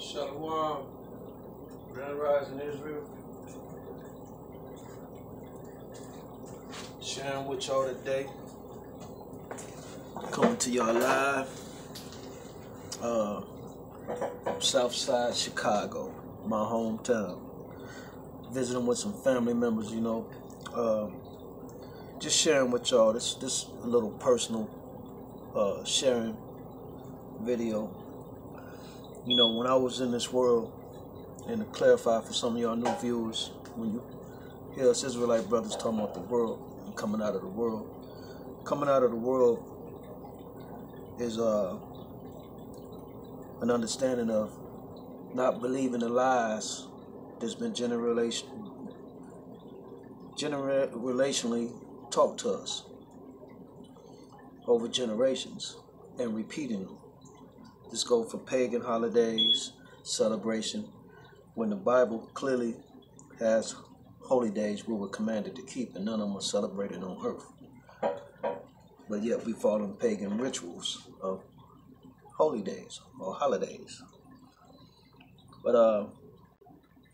Shalom. Grand in Israel. Sharing with y'all today. Coming to y'all live. Uh, Southside Chicago, my hometown. Visiting with some family members, you know. Um, just sharing with y'all this this little personal uh, sharing video. You know, when I was in this world, and to clarify for some of y'all new viewers, when you hear us Israelite brothers talking about the world and coming out of the world, coming out of the world is uh, an understanding of not believing the lies that's been generation, generationally taught to us over generations and repeating them. This go for pagan holidays, celebration, when the Bible clearly has holy days we were commanded to keep, and none of them are celebrated on earth. But yet we follow pagan rituals of holy days or holidays. But uh,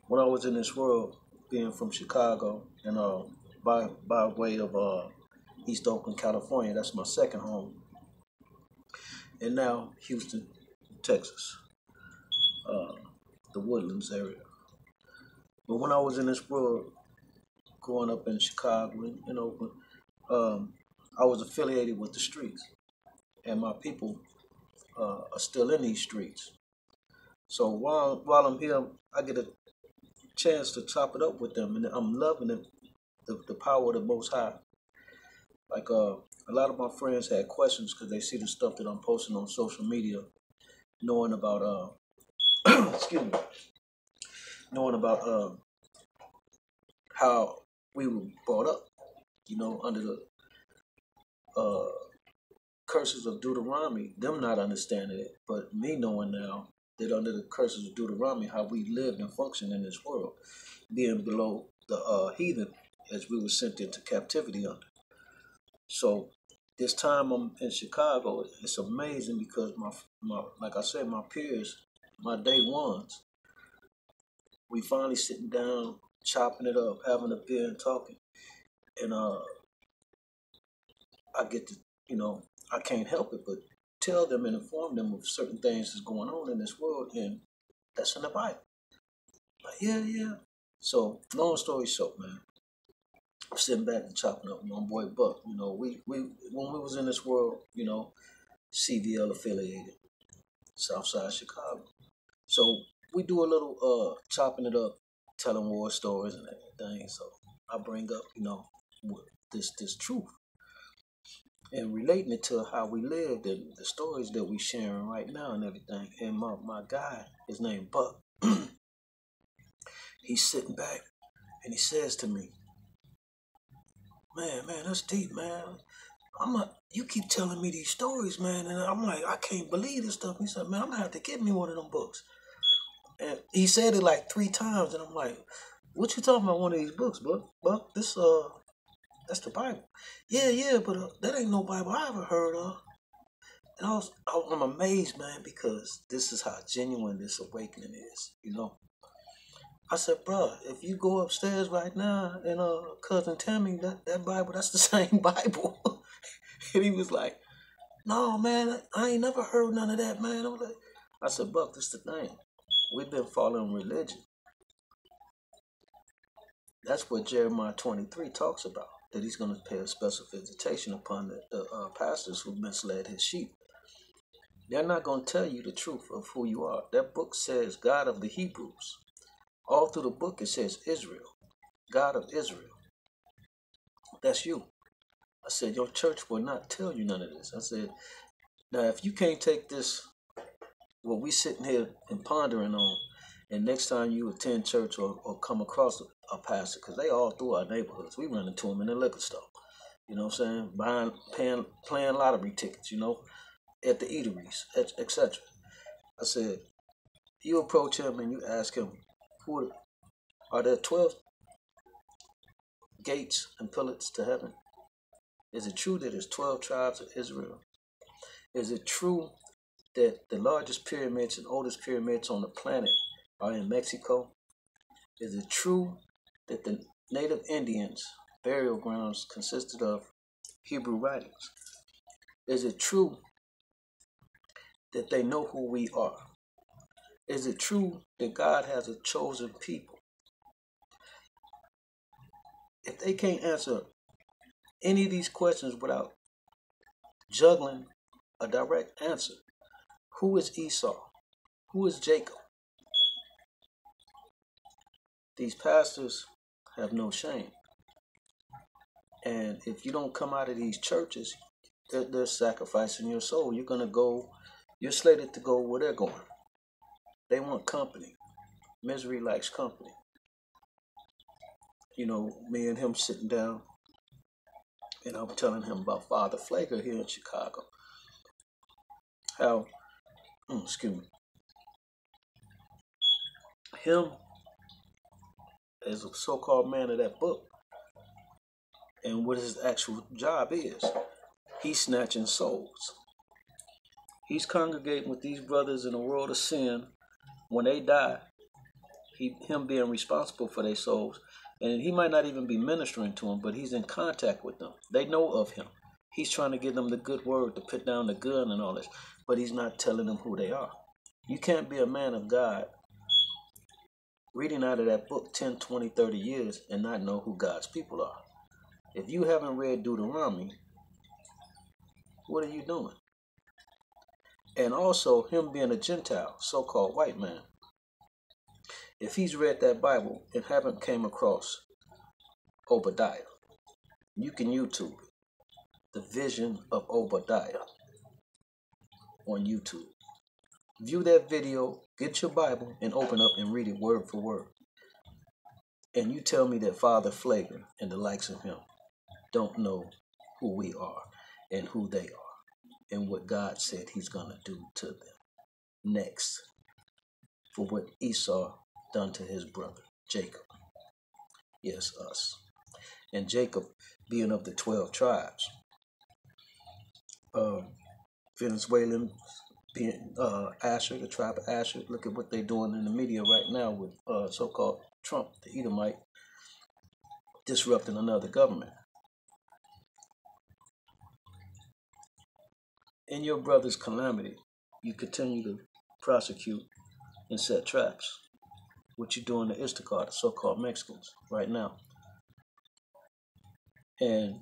when I was in this world, being from Chicago and uh, by by way of uh, East Oakland, California, that's my second home, and now Houston, Texas, uh, the Woodlands area. But when I was in this world, growing up in Chicago and Oakland, um, I was affiliated with the streets, and my people uh, are still in these streets. So while while I'm here, I get a chance to chop it up with them, and I'm loving it, the, the power of the Most High. Like uh, a lot of my friends had questions because they see the stuff that I'm posting on social media, knowing about uh, excuse me, knowing about uh, how we were brought up, you know, under the uh, curses of Deuteronomy, them not understanding it, but me knowing now that under the curses of Deuteronomy, how we lived and functioned in this world, being below the uh, heathen as we were sent into captivity under. So this time I'm in Chicago, it's amazing because my my like I said, my peers, my day ones, we finally sitting down, chopping it up, having a beer and talking. And uh I get to, you know, I can't help it but tell them and inform them of certain things that's going on in this world and that's in the Bible. Like, yeah, yeah. So long story short, man. Sitting back and chopping up with my boy Buck. You know, we, we when we was in this world, you know, CVL affiliated, Southside Chicago. So we do a little uh chopping it up, telling war stories and everything. So I bring up, you know, this this truth and relating it to how we lived and the stories that we sharing right now and everything. And my, my guy, his name Buck, he's sitting back and he says to me, Man, man, that's deep, man. I'm a, you keep telling me these stories, man, and I'm like, I can't believe this stuff. He said, Man, I'm gonna have to get me one of them books. And he said it like three times, and I'm like, What you talking about? One of these books, Buck? Buck, this uh that's the Bible. Yeah, yeah, but uh, that ain't no Bible I ever heard of. And I was, I'm amazed, man, because this is how genuine this awakening is, you know. I said, bro, if you go upstairs right now and uh, cousin Tammy, that, that Bible, that's the same Bible. and he was like, no, man, I ain't never heard none of that, man. I was like, I said, Buck, this the thing. We've been following religion. That's what Jeremiah 23 talks about that he's going to pay a special visitation upon the, the uh, pastors who misled his sheep. They're not going to tell you the truth of who you are. That book says God of the Hebrews. All through the book it says Israel, God of Israel. That's you. I said, Your church will not tell you none of this. I said, Now, if you can't take this, what we sitting here and pondering on, and next time you attend church or, or come across a, a pastor, because they all through our neighborhoods, we run into them in the liquor store. You know what I'm saying? Buying, paying, playing lottery tickets, you know, at the eateries, etc. I said, you approach him and you ask him, who are there 12 gates and pillars to heaven? Is it true that there's 12 tribes of Israel? Is it true that the largest pyramids and oldest pyramids on the planet are in Mexico? Is it true that the native Indians' burial grounds consisted of Hebrew writings? Is it true that they know who we are? Is it true that God has a chosen people? If they can't answer any of these questions without juggling a direct answer, who is Esau? Who is Jacob? These pastors have no shame. And if you don't come out of these churches, they're, they're sacrificing your soul. You're going to go, you're slated to go where they're going. They want company. Misery likes company. You know, me and him sitting down, and I'm telling him about Father Pfleger here in Chicago. How, mm, excuse me, him as a so-called man of that book, and what his actual job is. He's snatching souls. He's congregating with these brothers in a world of sin. When they die, he, him being responsible for their souls, and he might not even be ministering to them, but he's in contact with them. They know of him. He's trying to give them the good word to put down the gun and all this, but he's not telling them who they are. You can't be a man of God reading out of that book 10, 20, 30 years and not know who God's people are. If you haven't read Deuteronomy, what are you doing? And also, him being a Gentile, so called white man. If he's read that Bible and haven't came across Obadiah, you can YouTube. The Vision of Obadiah on YouTube. View that video, get your Bible, and open up and read it word for word. And you tell me that Father Pfleger and the likes of him don't know who we are and who they are and what God said he's going to do to them next for what Esau done to his brother Jacob. Yes, us. And Jacob being of the 12 tribes. Um, Venezuelan being uh, Asher, the tribe of Asher. Look at what they're doing in the media right now with uh, so-called Trump, the Edomite, disrupting another government. In your brother's calamity, you continue to prosecute and set traps. What you're doing to Issachar, the so-called Mexicans, right now. And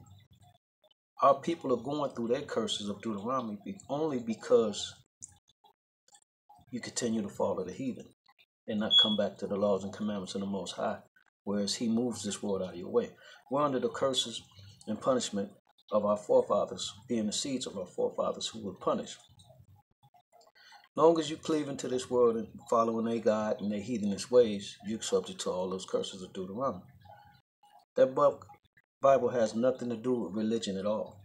our people are going through their curses of Deuteronomy only because you continue to follow the heathen and not come back to the laws and commandments of the Most High, whereas He moves this world out of your way. We're under the curses and punishment of our forefathers, being the seeds of our forefathers who were punished. Long as you cleave into this world and following their God and their heathenish ways, you're subject to all those curses of Deuteronomy. That book, Bible has nothing to do with religion at all.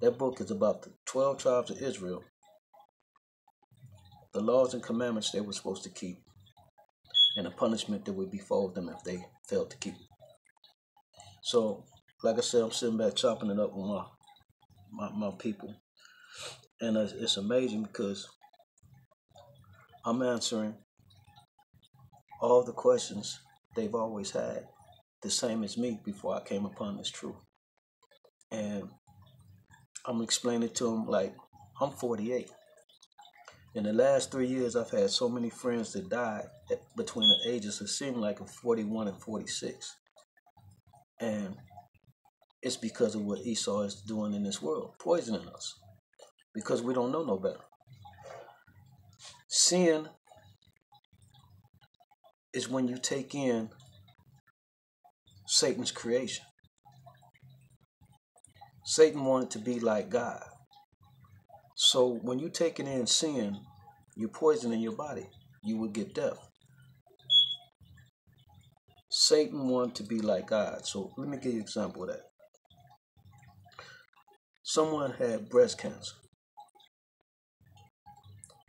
That book is about the 12 tribes of Israel, the laws and commandments they were supposed to keep, and the punishment that would befall them if they failed to keep. So like I said, I'm sitting back chopping it up with my my, my people, and it's, it's amazing because I'm answering all the questions they've always had, the same as me before I came upon this truth, and I'm explaining to them like I'm 48. In the last three years, I've had so many friends that died between the ages, it seemed like of 41 and 46. And it's because of what Esau is doing in this world, poisoning us, because we don't know no better. Sin is when you take in Satan's creation. Satan wanted to be like God. So when you're taking in sin, you're poisoning your body. You will get death. Satan wanted to be like God. So let me give you an example of that someone had breast cancer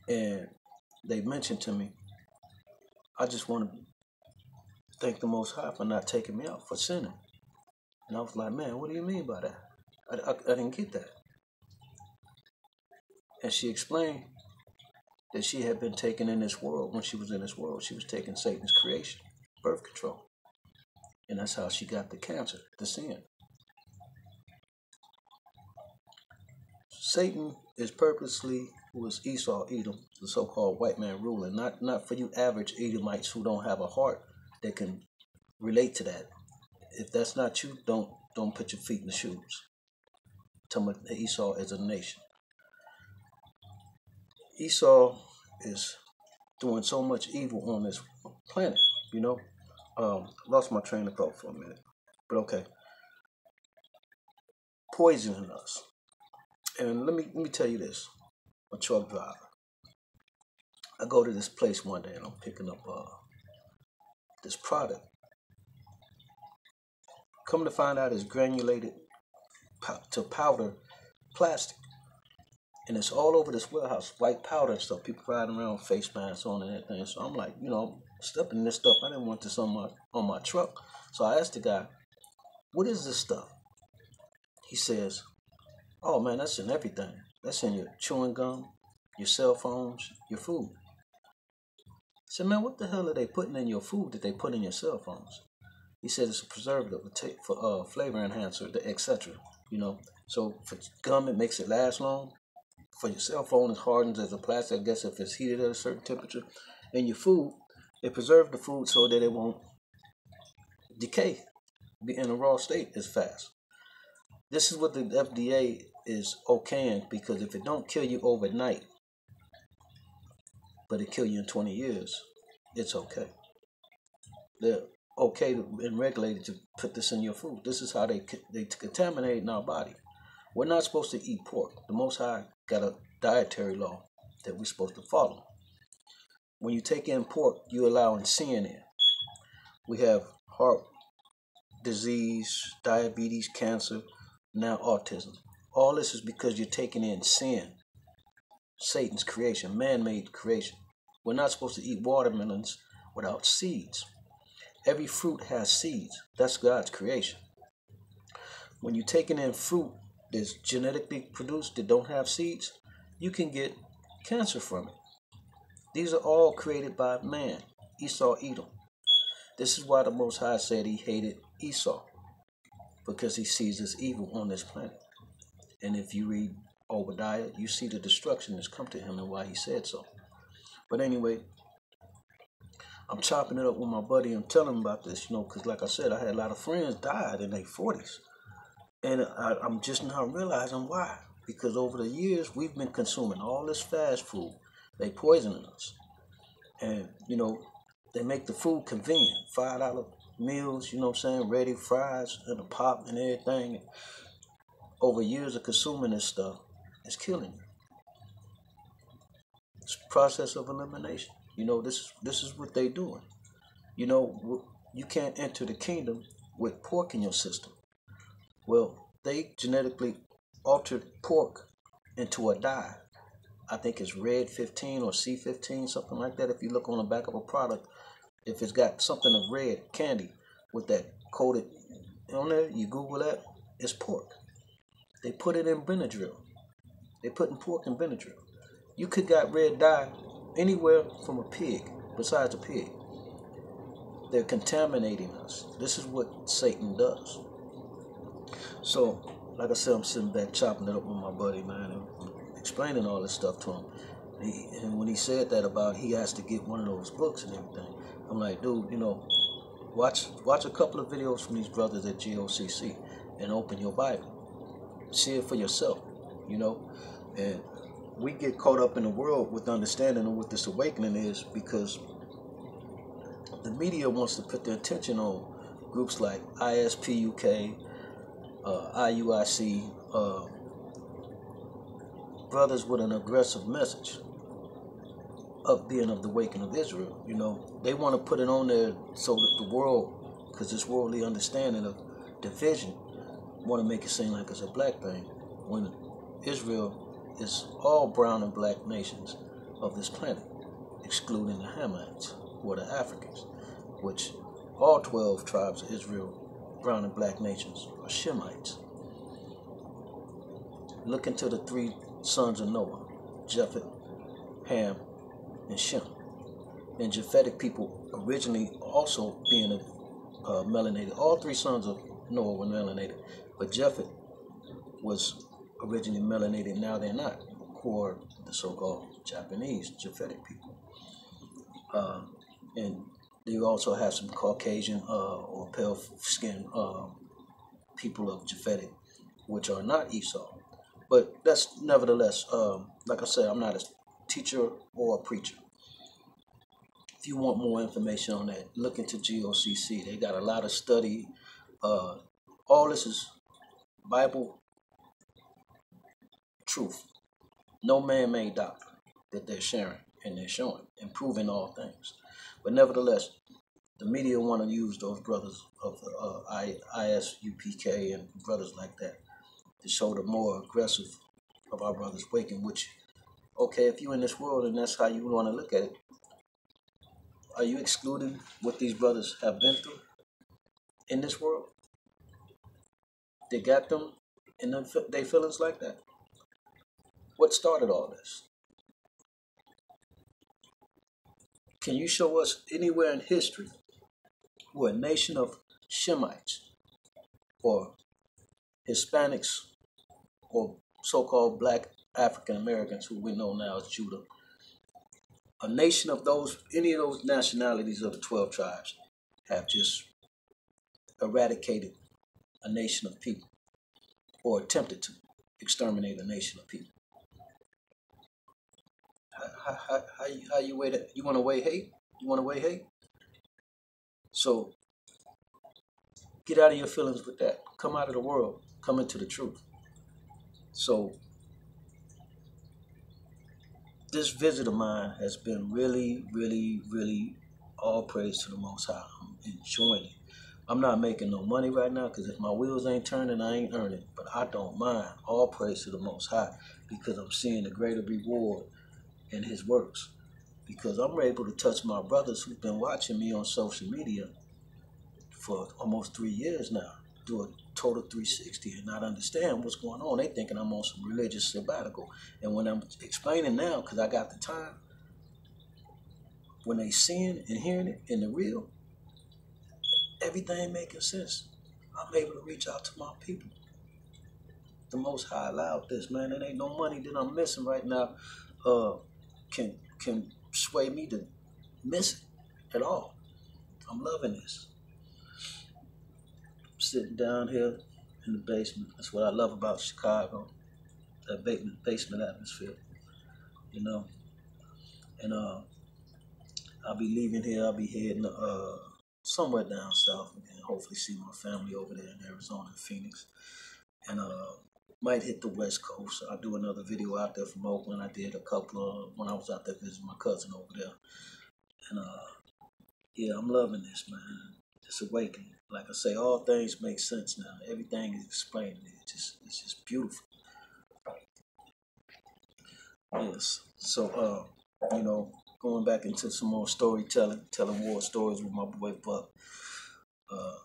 and they mentioned to me, I just want to thank the Most High for not taking me out for sinning. And I was like, man, what do you mean by that? I, I, I didn't get that. And she explained that she had been taken in this world. When she was in this world, she was taking Satan's creation, birth control. And that's how she got the cancer, the sin. Satan is purposely was Esau, Edom, the so-called white man ruler. Not not for you average Edomites who don't have a heart that can relate to that. If that's not you, don't don't put your feet in the shoes. Me Esau is a nation. Esau is doing so much evil on this planet, you know. Um, lost my train of thought for a minute, but okay. Poisoning us. And let me let me tell you this a truck driver. I go to this place one day and I'm picking up uh, this product. Come to find out, it's granulated to powder plastic. And it's all over this warehouse, white powder and stuff. People riding around face masks on and everything. So I'm like, you know, stepping this stuff. I didn't want this on my on my truck. So I asked the guy, what is this stuff? He says, Oh man, that's in everything. That's in your chewing gum, your cell phones, your food. Said, man, what the hell are they putting in your food that they put in your cell phones? He said it's a preservative for uh, flavor enhancer, etc. You know, so for gum it makes it last long. For your cell phone, it hardens as a plastic. I guess if it's heated at a certain temperature. And your food, it preserves the food so that it won't decay, be in a raw state as fast. This is what the FDA is okay because if it don't kill you overnight, but it kill you in 20 years, it's okay. They're okay and regulated to put this in your food. This is how they they contaminate in our body. We're not supposed to eat pork. The Most High got a dietary law that we're supposed to follow. When you take in pork, you're allowing sin in. We have heart disease, diabetes, cancer, now autism. All this is because you're taking in sin, Satan's creation, man made creation. We're not supposed to eat watermelons without seeds. Every fruit has seeds. That's God's creation. When you're taking in fruit that's genetically produced that don't have seeds, you can get cancer from it. These are all created by man, Esau, Edom. This is why the Most High said he hated Esau, because he sees this evil on this planet. And if you read Obadiah, you see the destruction that's come to him and why he said so. But anyway, I'm chopping it up with my buddy and telling him about this, you know, because like I said, I had a lot of friends died in their 40s. And I, I'm just now realizing why. Because over the years, we've been consuming all this fast food. They poisoning us. And, you know, they make the food convenient. $5 meals, you know what I'm saying, ready, fries, and a pop and everything over years of consuming this stuff is killing you. It's process of elimination. You know, this is this is what they doing. You know, you can't enter the kingdom with pork in your system. Well, they genetically altered pork into a dye. I think it's red 15 or C15, something like that. If you look on the back of a product, if it's got something of red candy with that coated on there, you Google that, it's pork. They put it in Benadryl. They put in pork in Benadryl. You could got red dye anywhere from a pig, besides a pig. They're contaminating us. This is what Satan does. So, like I said, I'm sitting back chopping it up with my buddy, man, and explaining all this stuff to him. He, and when he said that about he has to get one of those books and everything, I'm like, dude, you know, watch watch a couple of videos from these brothers at GOCC and open your Bible see it for yourself, you know. And we get caught up in the world with understanding of what this awakening is because the media wants to put their attention on groups like ISP UK, uh, IUIC, uh, brothers with an aggressive message of being of the waking of Israel. You know, they want to put it on there so that the world, because this worldly understanding of division want to make it seem like it's a black thing when Israel is all brown and black nations of this planet, excluding the Hamites, who are the Africans, which all 12 tribes of Israel, brown and black nations, are Shemites. Look into the three sons of Noah, Japheth, Ham, and Shem. And Japhetic people originally also being uh, melanated. All three sons of Noah were melanated, but Japheth was originally melanated. Now they're not, who are the so-called Japanese Japhetic people. Uh, and you also have some Caucasian uh, or pale skin uh, people of Japhetic, which are not Esau. But that's nevertheless, um, like I said, I'm not a teacher or a preacher. If you want more information on that, look into GOCC. They got a lot of study. Uh, all this is Bible truth. No man-made doctrine that they're sharing and they're showing and proving all things. But nevertheless, the media want to use those brothers of uh, ISUPK and brothers like that to show the more aggressive of our brothers waking, which, okay, if you're in this world and that's how you want to look at it, are you excluding what these brothers have been through in this world? They got them in their feelings like that. What started all this? Can you show us anywhere in history where a nation of Shemites or Hispanics or so-called black African Americans who we know now as Judah, a nation of those, any of those nationalities of the 12 tribes have just eradicated a nation of people or attempted to exterminate a nation of people how, how, how, you, how you weigh that? You want to weigh hate? You want to weigh hate? So get out of your feelings with that. Come out of the world. Come into the truth. So this visit of mine has been really, really, really all praise to the Most High. I'm enjoying it. I'm not making no money right now because if my wheels ain't turning, I ain't earning. But I don't mind. All praise to the Most High because I'm seeing the greater reward in his works because I'm able to touch my brothers who've been watching me on social media for almost three years now, do a total 360 and not understand what's going on. They thinking I'm on some religious sabbatical. And when I'm explaining now, because I got the time, when they seeing and hearing it in the real, everything making sense. I'm able to reach out to my people. The most high allowed this, man. It ain't no money that I'm missing right now. Uh, can can sway me to miss it at all. I'm loving this. I'm sitting down here in the basement. That's what I love about Chicago. That basement atmosphere. You know. And uh I'll be leaving here, I'll be heading uh somewhere down south and hopefully see my family over there in Arizona and Phoenix. And uh might hit the West Coast. I'll do another video out there from Oakland. I did a couple of when I was out there visiting my cousin over there. And uh yeah, I'm loving this, man. It's awakening. Like I say, all things make sense now. Everything is explained. It's just it's just beautiful. Yes. So uh, you know, going back into some more storytelling, telling war stories with my boy Buck. Uh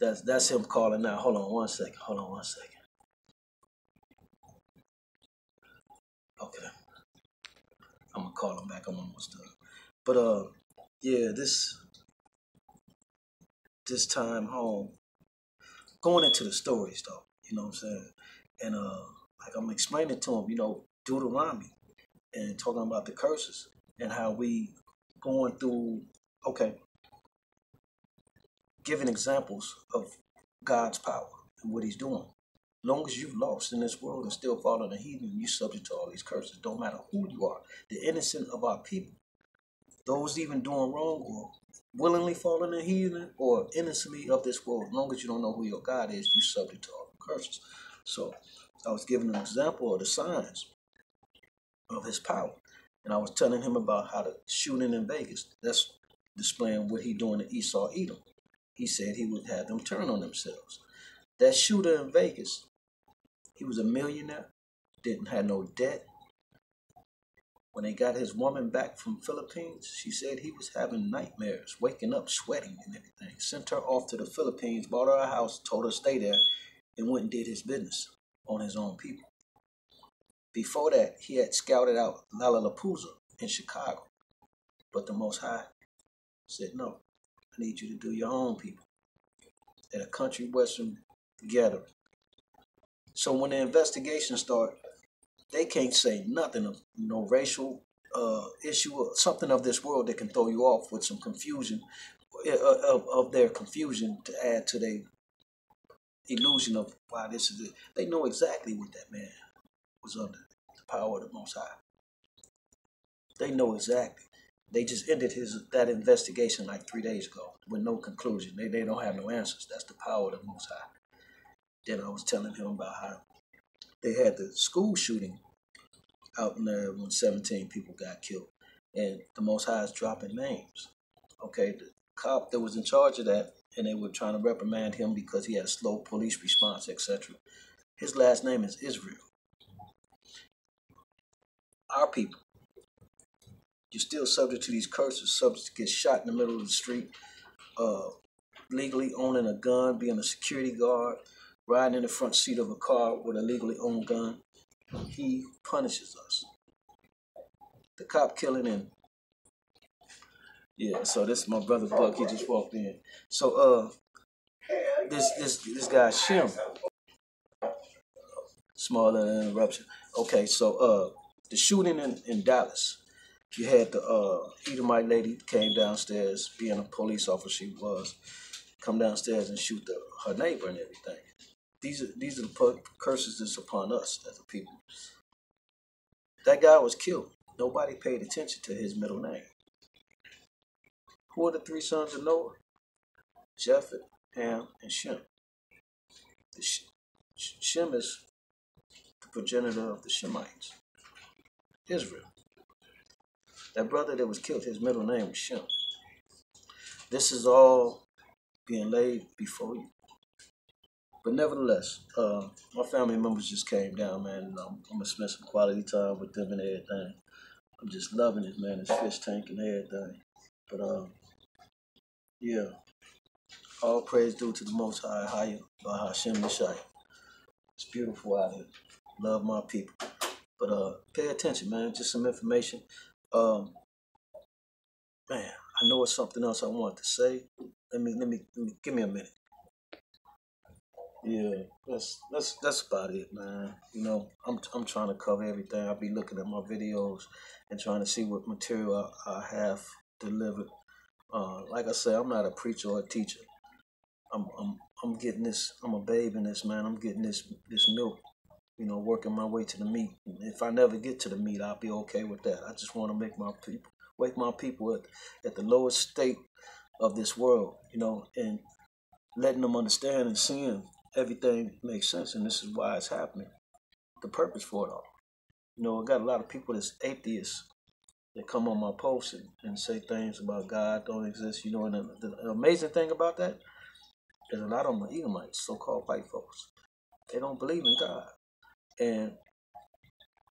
that's that's him calling out. Hold on one second. Hold on one second. Okay. I'm gonna call him back. I'm almost done. But uh, yeah, this this time home, going into the stories though, you know what I'm saying, and uh, like I'm explaining to him, you know, Deuteronomy, and talking about the curses and how we going through. Okay, giving examples of God's power and what He's doing long as you've lost in this world and still following the heathen, you're subject to all these curses. Don't matter who you are, the innocent of our people, those even doing wrong or willingly falling the heathen or innocently of this world, long as you don't know who your God is, you're subject to all the curses. So I was giving an example of the signs of his power. And I was telling him about how the shooting in Vegas, that's displaying what he doing to Esau Edom. He said he would have them turn on themselves. That shooter in Vegas, he was a millionaire, didn't have no debt. When they got his woman back from Philippines, she said he was having nightmares, waking up sweating and everything. Sent her off to the Philippines, bought her a house, told her to stay there, and went and did his business on his own people. Before that, he had scouted out Lollapalooza in Chicago. But the Most High said, no, I need you to do your own people at a country western gathering. So when the investigation started, they can't say nothing of you no racial uh, issue or something of this world that can throw you off with some confusion uh, of, of their confusion to add to their illusion of why this is it. They know exactly what that man was under the power of the Most High. They know exactly. They just ended his that investigation like three days ago with no conclusion. They, they don't have no answers. That's the power of the Most High. Then I was telling him about how they had the school shooting out in there when 17 people got killed. And the Most High is dropping names. Okay, the cop that was in charge of that, and they were trying to reprimand him because he had a slow police response, etc. His last name is Israel. Our people, you're still subject to these curses, subject to get shot in the middle of the street, uh, legally owning a gun, being a security guard, riding in the front seat of a car with a legally owned gun. He punishes us. The cop killing in. Yeah, so this is my brother Buck. He just walked in. So uh, this this this guy Shim. Smaller interruption. Okay, so uh, the shooting in, in Dallas. You had the uh, Edomite lady came downstairs, being a police officer she was, come downstairs and shoot the, her neighbor and everything. These are these are the curses that's upon us as a people. That guy was killed. Nobody paid attention to his middle name. Who are the three sons of Noah? Japheth, Ham, and Shem. The Sh- Shem is the progenitor of the Shemites. Israel. That brother that was killed, his middle name was Shem. This is all being laid before you. But nevertheless, uh, my family members just came down, man. And I'm, I'm, gonna spend some quality time with them and everything. I'm just loving it, man. This fish tank and everything. But uh, yeah, all praise due to the Most High, Higher by Hashem. It's beautiful out here. Love my people. But uh, pay attention, man. Just some information. Um, man, I know it's something else I want to say. Let me, let me, let me give me a minute. Yeah, that's that's that's about it, man. You know, I'm I'm trying to cover everything. I'll be looking at my videos and trying to see what material I, I have delivered. Uh, like I said, I'm not a preacher or a teacher. I'm I'm I'm getting this. I'm a babe in this, man. I'm getting this this milk. You know, working my way to the meat. If I never get to the meat, I'll be okay with that. I just want to make my people, wake my people at at the lowest state of this world. You know, and letting them understand and seeing everything makes sense, and this is why it's happening. The purpose for it all. You know, I got a lot of people that's atheists that come on my posts and, and say things about God don't exist. You know, and the, the amazing thing about that is a lot of them are Edomites, so-called white folks. They don't believe in God, and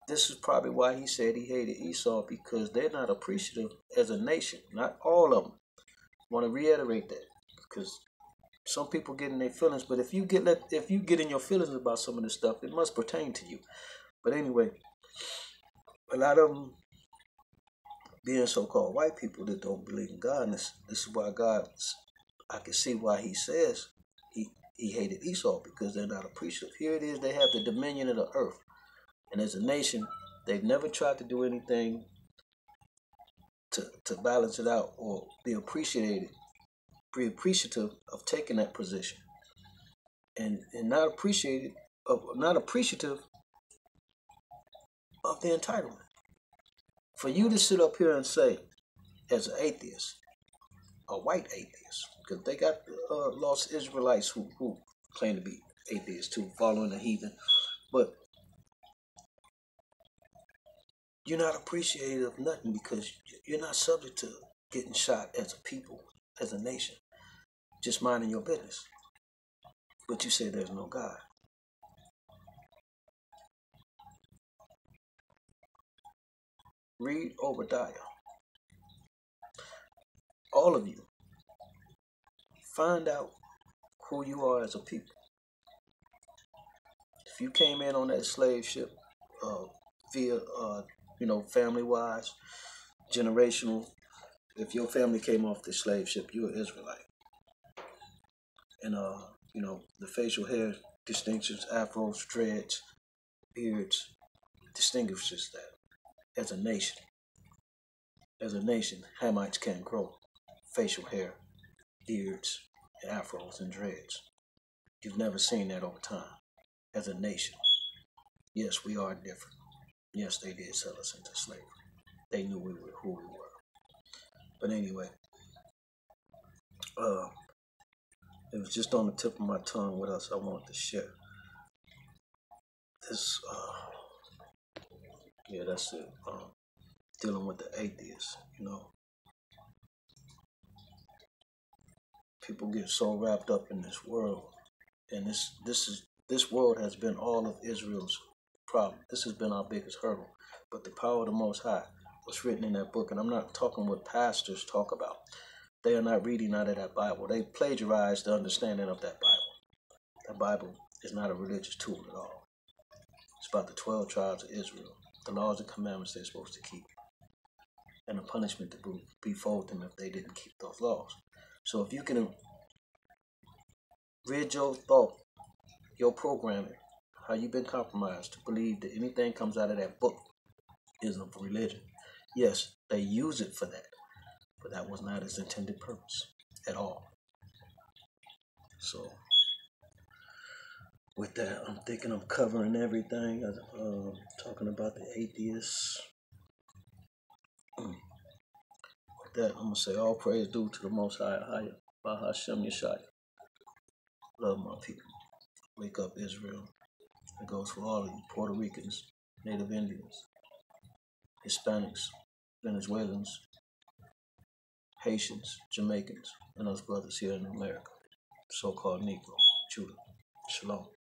this is probably why he said he hated Esau because they're not appreciative as a nation. Not all of them. I want to reiterate that because some people get in their feelings, but if you get let if you get in your feelings about some of this stuff, it must pertain to you. But anyway, a lot of them being so-called white people that don't believe in God, and this, this is why God, I can see why He says He He hated Esau because they're not appreciative. Here it is, they have the dominion of the earth, and as a nation, they've never tried to do anything to to balance it out or be appreciated be appreciative of taking that position. And and not appreciated of not appreciative of the entitlement. For you to sit up here and say as an atheist a white atheist because they got uh, lost israelites who, who claim to be atheists too following the heathen but you're not appreciative of nothing because you're not subject to getting shot as a people as a nation, just minding your business. But you say there's no God. Read Obadiah. All of you. Find out who you are as a people. If you came in on that slave ship uh, via, uh, you know, family wise, generational. If your family came off the slave ship, you're Israelite. And uh, you know, the facial hair distinctions, afros, dreads, beards, distinguishes that as a nation. As a nation, Hamites can't grow facial hair, beards, afros, and dreads. You've never seen that over time as a nation. Yes, we are different. Yes, they did sell us into slavery. They knew we were who we were. But anyway, uh, it was just on the tip of my tongue what else I wanted to share. This, uh, yeah, that's it. Um, dealing with the atheists, you know. People get so wrapped up in this world, and this this is this world has been all of Israel's problem. This has been our biggest hurdle. But the power of the Most High was written in that book, and I'm not talking what pastors talk about. They are not reading out of that Bible. They plagiarize the understanding of that Bible. The Bible is not a religious tool at all. It's about the 12 tribes of Israel, the laws and commandments they're supposed to keep, and the punishment to befall them if they didn't keep those laws. So if you can rid your thought, your programming, how you've been compromised to believe that anything comes out of that book is of religion. Yes, they use it for that, but that was not its intended purpose at all. So, with that, I'm thinking I'm covering everything. Uh, talking about the atheists. Mm. That, I'm gonna say all praise due to the Most High, Higher, Bahashem Yeshaya. Love my people. Wake up, Israel. It goes for all of you Puerto Ricans, Native Indians, Hispanics, Venezuelans, Haitians, Jamaicans, and us brothers here in America, so called Negro, Judah. Shalom.